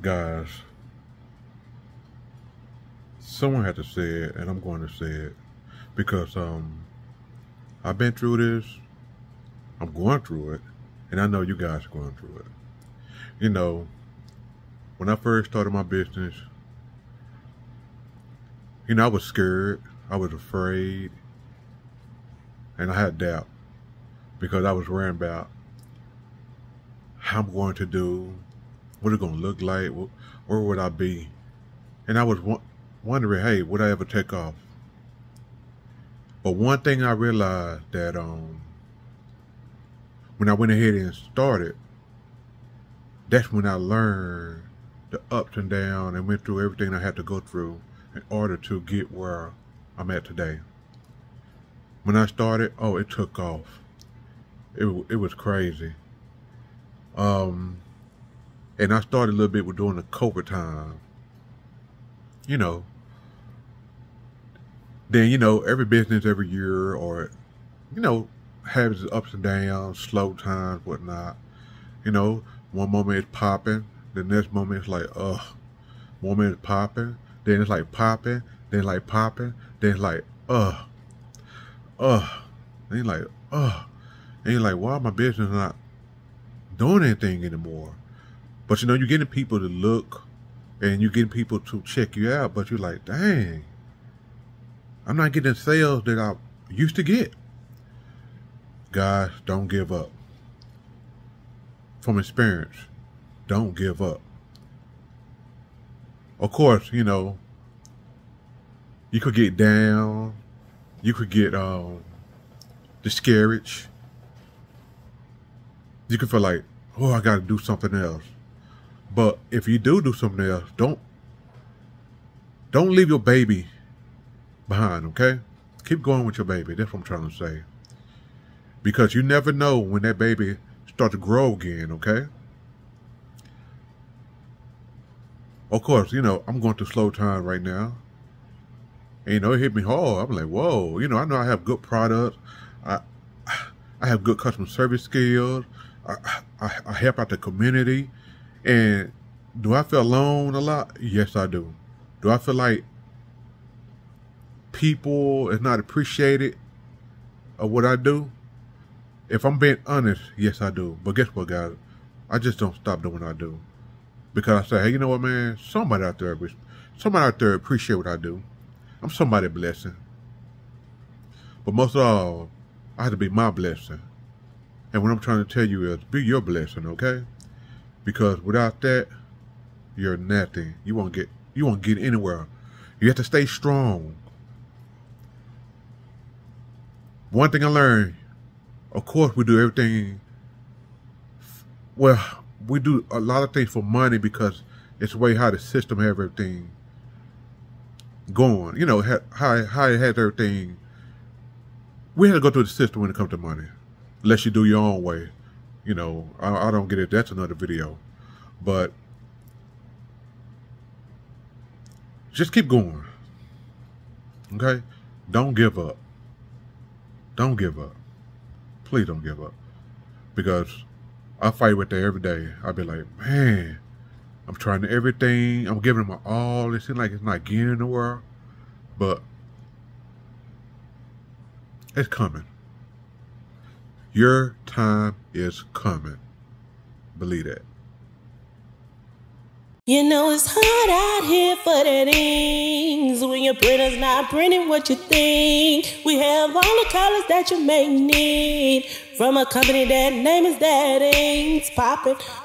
guys, someone had to say it, and I'm going to say it because um, I've been through this. I'm going through it, and I know you guys are going through it. You know, when I first started my business, you know, I was scared, I was afraid, and I had doubt because I was worrying about how I'm going to do, what it to look like, where would I be, and I was wondering, hey, would I ever take off? But one thing I realized that um, when I went ahead and started, that's when I learned the ups and downs and went through everything I had to go through in order to get where I'm at today. When I started, oh, it took off. It, it was crazy. Um, and I started a little bit with doing the COVID time. You know, then you know every business every year or you know has ups and downs slow times whatnot you know one moment it's popping the next moment it's like ugh one minute it's popping then it's like popping then like popping then like ugh ugh then you're like ugh and you're like why my business not doing anything anymore but you know you're getting people to look and you're getting people to check you out but you're like dang I'm not getting sales that I used to get. Guys, don't give up. From experience, don't give up. Of course, you know, you could get down, you could get um, discouraged. You could feel like, oh, I got to do something else. But if you do do something else, don't don't leave your baby behind, okay? Keep going with your baby. That's what I'm trying to say. Because you never know when that baby starts to grow again, okay? Of course, you know, I'm going through slow time right now. And, you know, it hit me hard. I'm like, whoa, you know, I know I have good products. I I have good customer service skills. I, I, I help out the community. And do I feel alone a lot? Yes, I do. Do I feel like people is not appreciated of what I do? If I'm being honest, yes, I do. But guess what, guys? I just don't stop doing what I do. Because I say, hey, you know what, man? Somebody out there, somebody out there appreciate what I do. I'm somebody blessing. But most of all, I have to be my blessing. And what I'm trying to tell you is, be your blessing, okay? Because without that, you're nothing. You won't get, you won't get anywhere. You have to stay strong. one thing I learned, of course, we do everything. Well, we do a lot of things for money because it's the way how the system have everything going. You know, how how it has everything. We had to go through the system when it comes to money, unless you do your own way. You know, I, I don't get it. That's another video, but just keep going. Okay, don't give up. Don't give up. Please don't give up. Because I fight with that every day. I'll be like, man, I'm trying everything. I'm giving my all. It seems like it's not getting nowhere. But it's coming. Your time is coming. Believe that. You know it's hard out here for the things when your printer's not printing what you think. We have all the colors that you may need from a company that name is Dat Inkz Poppin.